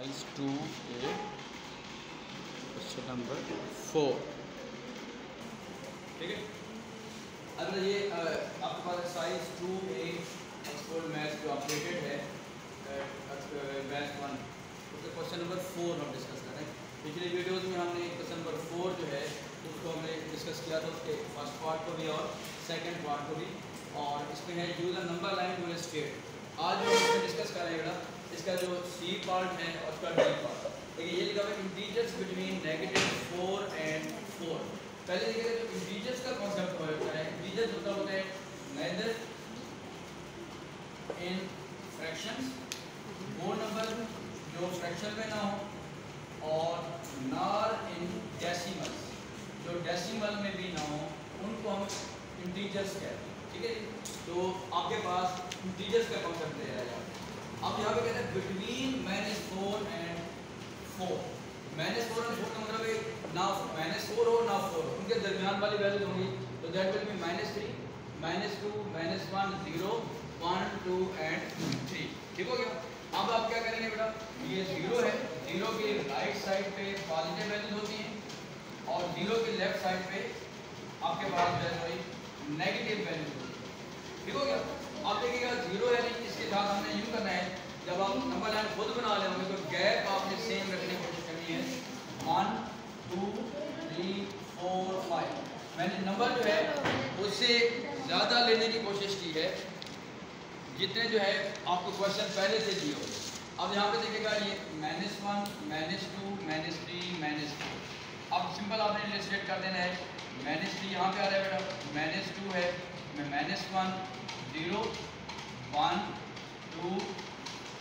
Size two A question number four ٹھیک ہے؟ اگر یہ آپ کے پاس size two A export math جو اپڈیٹڈ ہے میتھ ون اس کا کوشچن نمبر فور ہم ڈسکس کر رہے ہیں پچھلے ویڈیوز میں ہم نے کوشچن نمبر فور جو ہے، اس کو ہم نے ڈسکس کیا تھا، اس کے فرسٹ پارٹ کو بھی اور سیکنڈ پارٹ کو بھی۔ اور اس میں ہے use a number line to state آج ہم اس میں ڈسکس کریں گے اس کا جو سی پارٹ ہے اس کا ڈی پارٹ دیکھیے، یہ لکھا ہوا ہے integers between negative four and four پہلے دیکھیے جو انٹیجرس کا کانسیپٹ مطلب ہوتا ہے انٹیجرس ہوتا ہوتا ہے نیدر ان فریکشنز وہ نمبر جو فریکشن میں نہ ہو اور نار ان ڈیسیمل جو ڈیسیمل میں بھی نہ ہو ان کو ہم انٹیجرس کہتے ہیں، ٹھیک ہے جی؟ تو آپ کے پاس انٹیجرس کا کانسیپٹ دے رہا ہے۔ اب یہاں پہ کہتے ہیں between minus four and four minus four and four کا مطلب ہے نہ مائنس فور ہو نہ فور ہو ان کے درمیان والی ویلیوز ہوں گی تو that will be minus three minus two minus one zero one two and three ٹھیک ہو گیا؟ اب آپ کیا کریں گے بیٹا؟ یہ زیرو ہے. زیرو کی رائٹ سائڈ پہ پازیٹیو ویلیوز ہوتی ہیں اور زیرو کی لیفٹ سائڈ پہ آپ کے پاس جو ہے سوری نیگیٹو ویلیوز ہوتی ہیں. ٹھیک ہو گیا آپ دیکھیے گا زیرو ہے نہیں، اس کے ساتھ ہم نے یوں کرنا ہے، جب آپ نمبر لائن خود بنا لیں گے تو گیپ آپ نے سیم رکھنے کی کوشش کرنی ہے۔ One two three four five میں نے نمبر جو ہے، اس سے زیادہ لینے کی کوشش کی ہے۔ جتنے جو ہے، آپ کو کوشچن پہلے سے دیے ہو اب یہاں پہ دیکھے گا، یہ minus one minus two minus three minus two اب سمپل آپ نے السٹریٹ کر دینا ہے۔ مائنس تھری یہاں پہ آ رہا ہے بیٹا. مائنس ٹو ہے. میں minus one zero one two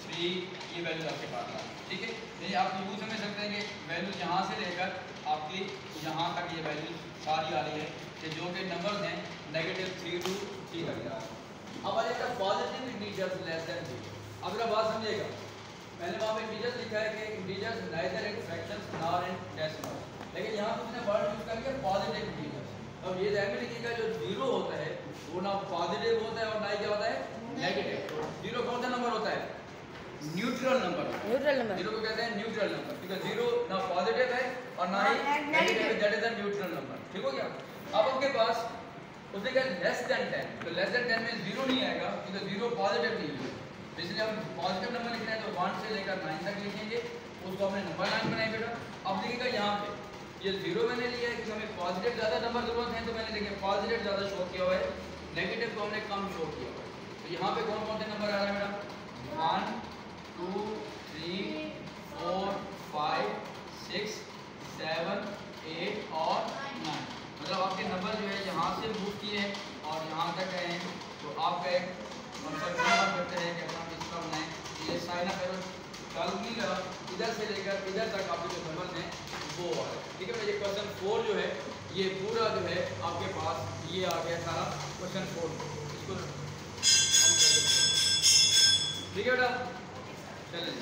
three یہ ویلو آپ کے پاس آ ٹھیک ہے؟ یعنی آپ یوں سمجھ سکتے ہیں کہ ویلو یہاں سے لے کر آپ کی یہاں تک یہ ویلو ساری آ رہی ہے کہ جو کہ نمبرز ہیں نیگیٹو تھری ٹو تھری کا جا رہا ہے اب آ جائے گا positive integers less than three اب میرا بات سمجھے گا. میں نے وہاں پہ انٹیجرز لکھا ہے کہ انٹیجرز نائدر ان فریکشنز نار ان ڈیسیمل لیکن یہاں پہ اس نے ورڈ یوز کر کے پازیٹیو انٹیجرز اب یہ ذہن میں لکھیے گا جو زیرو ہوتا ہے وہ نہ پازیٹیو ہوتا ہے اور نہ ہی کیا ہوتا ہے؟ نیگیٹو زیرو کون سا نمبر ہوتا ہے؟ Neutral number neutral number zero کو کہتے ہیں نیوٹرل نمبر کیونکہ زیرو نہ پازیٹیو ہے اور نہ ہی negative that is a neutral number ٹھیک ہو گیا؟ اب آپ کے پاس اس نے کہا لیس دین ٹین تو لیس دین ٹین میں زیرو نہیں آئے گا کیونکہ زیرو پازیٹیو نہیں ہے۔ اس لیے ہم پازیٹیو نمبر لکھنا ہے تو ون سے لے کر نائن تک لکھیں گے۔ اس کو ہم نے نمبر لائن بنائی بیٹا۔ اب دیکھیے گا یہاں پہ۔ یہ زیرو میں نے لیا ہے کیونکہ ہمیں پازیٹیو زیادہ نمبر ضرورت ہے تو میں نے دیکھے پازیٹیو زیادہ شو کیا ہوا ہے نیگیٹو کو ہم نے کم شو کیا ہوا ہے۔ تو یہاں پہ کون کون سے نمبر آ رہے ہیں madam one two three four five six seven eight اور نائن مطلب آپ کے نمبر جو ہے یہاں سے موو کیے ہیں اور یہاں تک گئے ہیں۔ تو آپ کا ایک مطلب بات کرتے ہیں کہ اپنا اس کا بنائیں یہ سائن اپ ایرر چالو ادھر سے لے کر ادھر تک آپ کے جو نمبر ہیں وہ آ رہے ٹھیک ہے بھائی یہ کوشچن فور جو ہے، یہ پورا جو ہے آپ کے پاس یہ آ گیا سارا کوشچن فور اس کو ٹھیک ہے بیٹا؟ چلیں۔